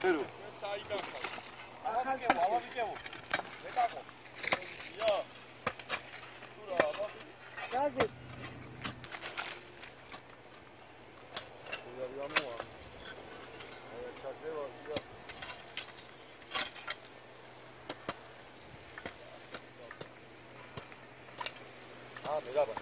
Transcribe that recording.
Peru. Ah, mirá, bueno,